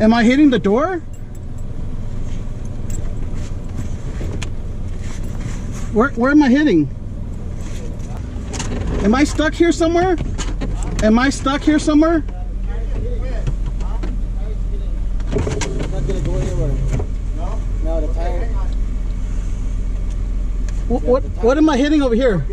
Am I hitting the door? Where, where am I hitting? Am I stuck here somewhere? Am I stuck here somewhere? What, what, what am I hitting over here?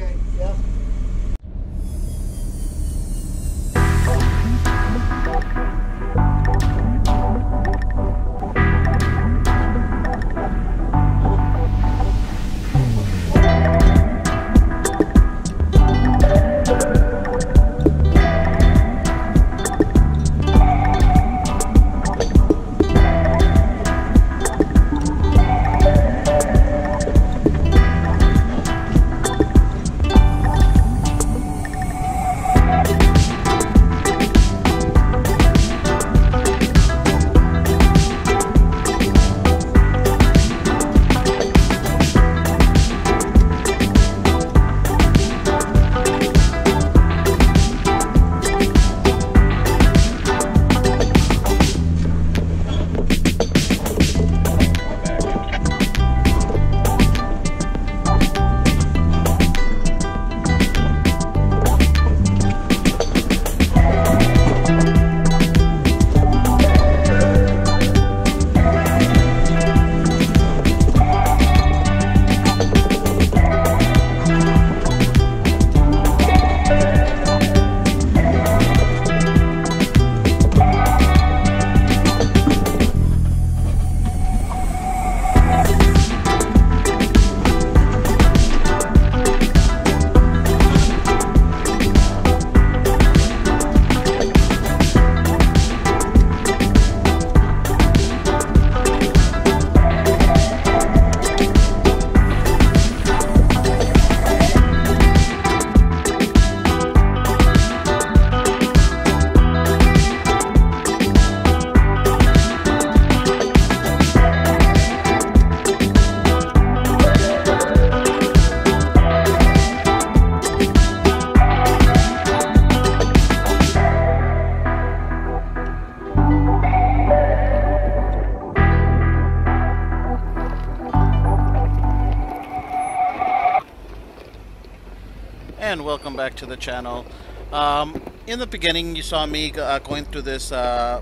Welcome back to the channel. Um, in the beginning you saw me uh, going through this uh,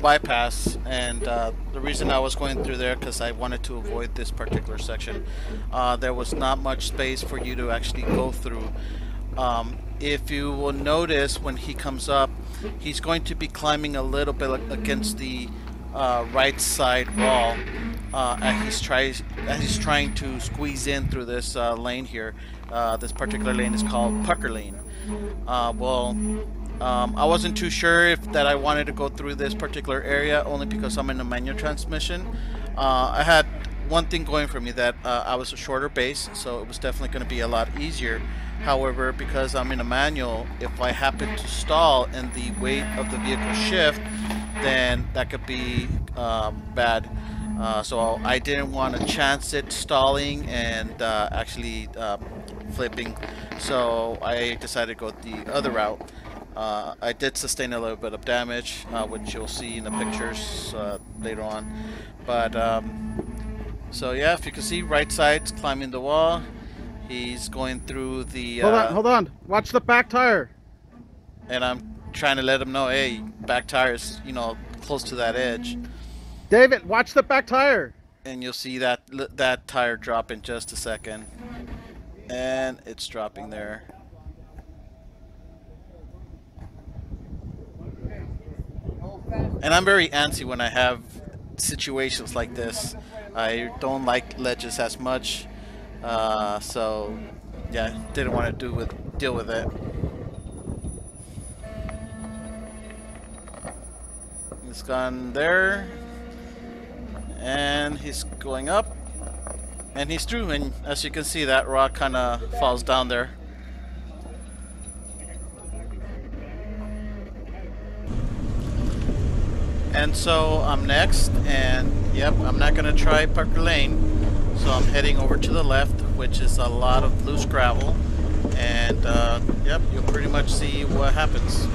bypass and uh, the reason I was going through there because I wanted to avoid this particular section. Uh, there was not much space for you to actually go through. Um, if you will notice when he comes up he's going to be climbing a little bit against the uh, right side wall uh, as he's as he's trying to squeeze in through this uh, lane here. Uh, this particular lane is called Pucker Lane. Uh, well, um, I wasn't too sure if that I wanted to go through this particular area only because I'm in a manual transmission. Uh, I had one thing going for me that uh, I was a shorter base, so it was definitely going to be a lot easier. However, because I'm in a manual, if I happen to stall and the weight of the vehicle shift, then that could be um, bad. Uh, so I didn't want to chance it stalling and uh, actually um, flipping. So I decided to go the other route. Uh, I did sustain a little bit of damage, uh, which you'll see in the pictures uh, later on. But um, so yeah, if you can see, right side's climbing the wall. He's going through the. Hold on, uh, hold on. Watch the back tire. And I'm trying to let him know, hey, back tires, you know, close to that edge. David, watch the back tire. and you'll see that that tire drop in just a second and it's dropping there. And I'm very antsy when I have situations like this. I don't like ledges as much uh, so yeah didn't want to do with deal with it. He's gone there. And he's going up and he's through and as you can see that rock kind of falls down there. And so I'm next and yep I'm not gonna try Pucker Lane. So I'm heading over to the left which is a lot of loose gravel. And uh, yep you'll pretty much see what happens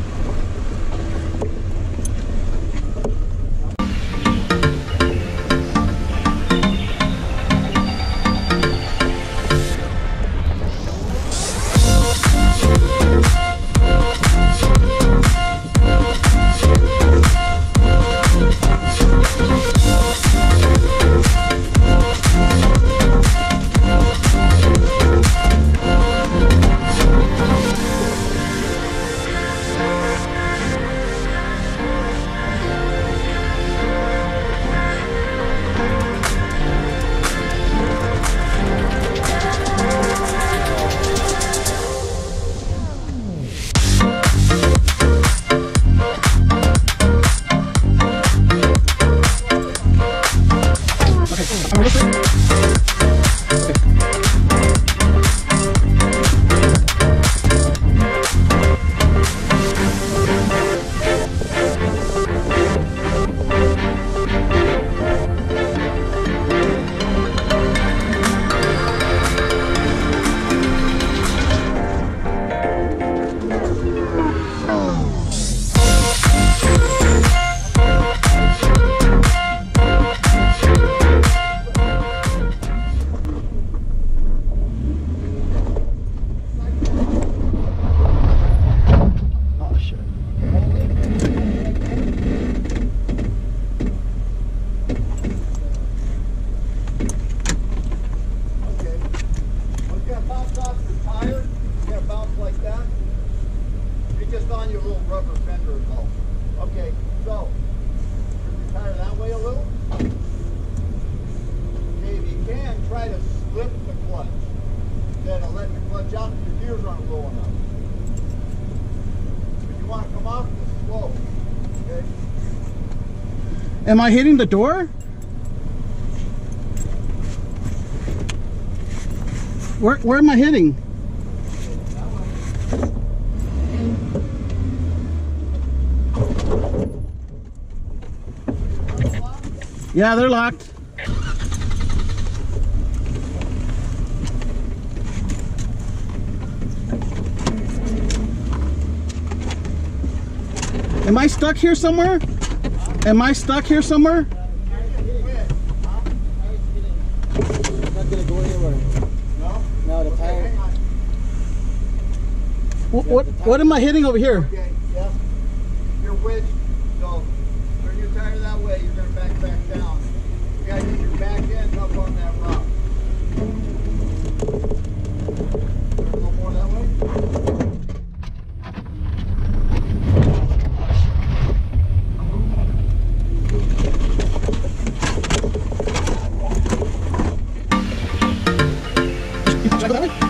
Thank you. Am I hitting the door? Where, where am I hitting? Yeah, they're locked. Am I stuck here somewhere? Am I stuck here somewhere? What, what, what am I hitting over here? Okay, yeah. You're so turn your tire that way, you're gonna back back down. You gotta get your back end up on that rock. You're